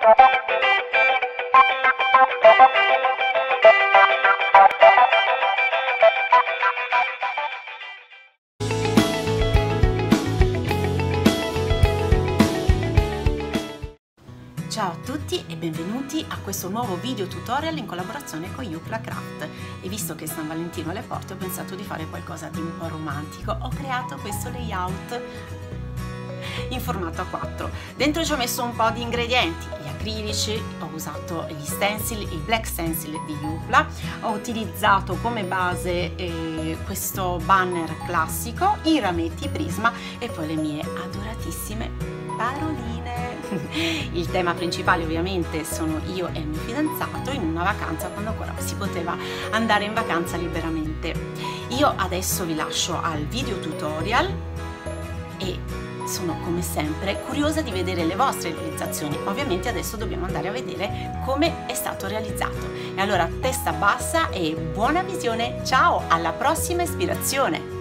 Ciao a tutti e benvenuti a questo nuovo video tutorial in collaborazione con Yupla Craft. E visto che San Valentino alle porte ho pensato di fare qualcosa di un po' romantico. Ho creato questo layout in formato A4 dentro ci ho messo un po' di ingredienti gli acrilici ho usato gli stencil i black stencil di Yupla. Ho utilizzato come base eh, questo banner classico i rametti prisma e poi le mie adoratissime paroline. Il tema principale ovviamente sono io e il mio fidanzato in una vacanza quando ancora si poteva andare in vacanza liberamente. Io adesso vi lascio al video tutorial e sono come sempre curiosa di vedere le vostre realizzazioni. Ovviamente adesso dobbiamo andare a vedere come è stato realizzato. E allora testa bassa e buona visione. Ciao, alla prossima ispirazione!